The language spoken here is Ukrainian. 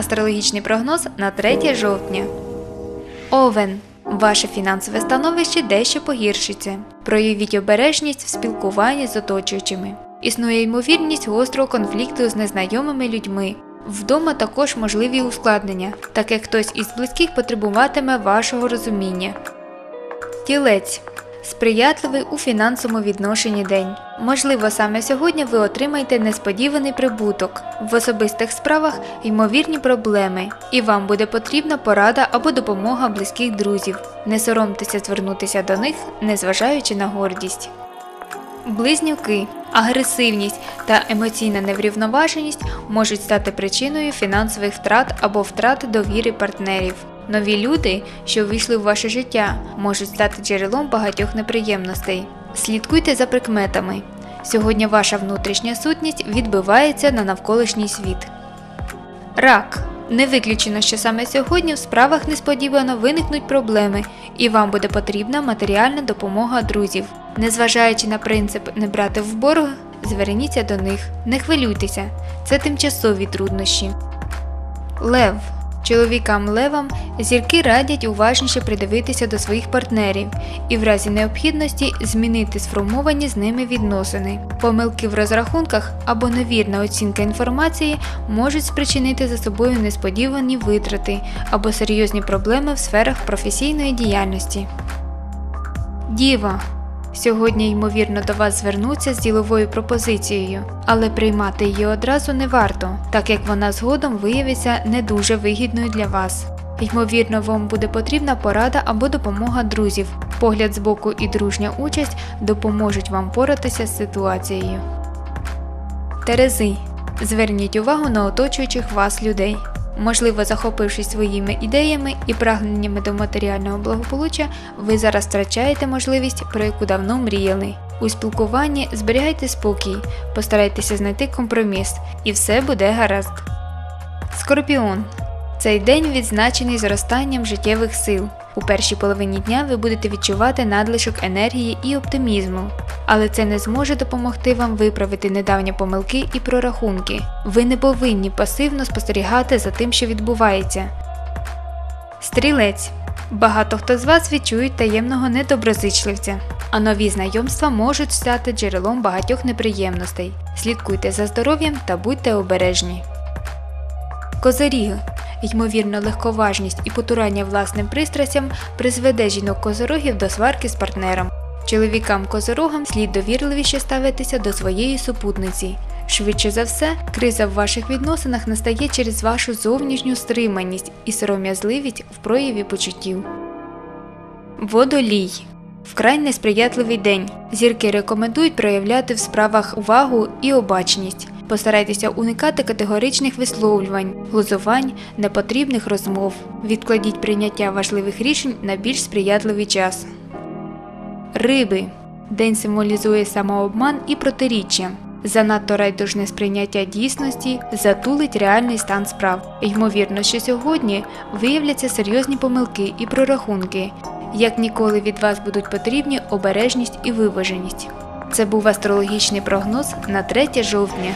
Астрологічний прогноз на 3 жовтня. Овен. Ваше фінансове становище дещо погіршиться. Проявіть обережність в спілкуванні з оточуючими. Існує ймовірність гострого конфлікту з незнайомими людьми. Вдома також можливі ускладнення, так як хтось із близьких потребуватиме вашого розуміння. Тілець сприятливий у фінансовому відношенні день. Можливо, саме сьогодні ви отримаєте несподіваний прибуток. В особистих справах ймовірні проблеми, і вам буде потрібна порада або допомога близьких друзів. Не соромтеся звернутися до них, незважаючи на гордість. Близнюки, агресивність та емоційна неврівноваженість можуть стати причиною фінансових втрат або втрат довіри партнерів. Нові люди, що увійшли в ваше життя, можуть стати джерелом багатьох неприємностей. Слідкуйте за прикметами. Сьогодні ваша внутрішня сутність відбивається на навколишній світ. Рак. Не виключено, що саме сьогодні в справах несподівано виникнуть проблеми, і вам буде потрібна матеріальна допомога друзів. Незважаючи на принцип не брати в борг, зверніться до них, не хвилюйтеся, це тимчасові труднощі. Лев. Чоловікам левам зірки радять уважніше придивитися до своїх партнерів і в разі необхідності змінити сформовані з ними відносини. Помилки в розрахунках або невірна оцінка інформації можуть спричинити за собою несподівані витрати або серйозні проблеми в сферах професійної діяльності. Діва Сьогодні, ймовірно, до вас звернуться з діловою пропозицією, але приймати її одразу не варто, так як вона згодом виявиться не дуже вигідною для вас. Ймовірно, вам буде потрібна порада або допомога друзів. Погляд з боку і дружня участь допоможуть вам поратися з ситуацією. Терези. Зверніть увагу на оточуючих вас людей. Можливо, захопившись своїми ідеями і прагненнями до матеріального благополуччя, ви зараз втрачаєте можливість, про яку давно мріяли. У спілкуванні зберігайте спокій, постарайтеся знайти компроміс, і все буде гаразд. Скорпіон. Цей день відзначений зростанням життєвих сил. У першій половині дня ви будете відчувати надлишок енергії і оптимізму, але це не зможе допомогти вам виправити недавні помилки і прорахунки. Ви не повинні пасивно спостерігати за тим, що відбувається. Стрілець. Багато хто з вас відчують таємного недоброзичливця, а нові знайомства можуть стати джерелом багатьох неприємностей. Слідкуйте за здоров'ям та будьте обережні. Козиріг. Ймовірно, легковажність і потурання власним пристрастям призведе жінок козорогів до сварки з партнером. Чоловікам козорогам слід довірливіше ставитися до своєї супутниці. Швидше за все, криза в ваших відносинах настає через вашу зовнішню стриманість і сором'язливість в прояві почуттів. Водолій Вкрай несприятливий день. Зірки рекомендують проявляти в справах увагу і обачність. Постарайтеся уникати категоричних висловлювань, глузувань, непотрібних розмов. Відкладіть прийняття важливих рішень на більш сприятливий час. Риби. День символізує самообман і протиріччя. Занадто райдужне сприйняття дійсності затулить реальний стан справ. Ймовірно, що сьогодні виявляться серйозні помилки і прорахунки. Як ніколи від вас будуть потрібні обережність і виваженість. Це був астрологічний прогноз на 3 жовтня.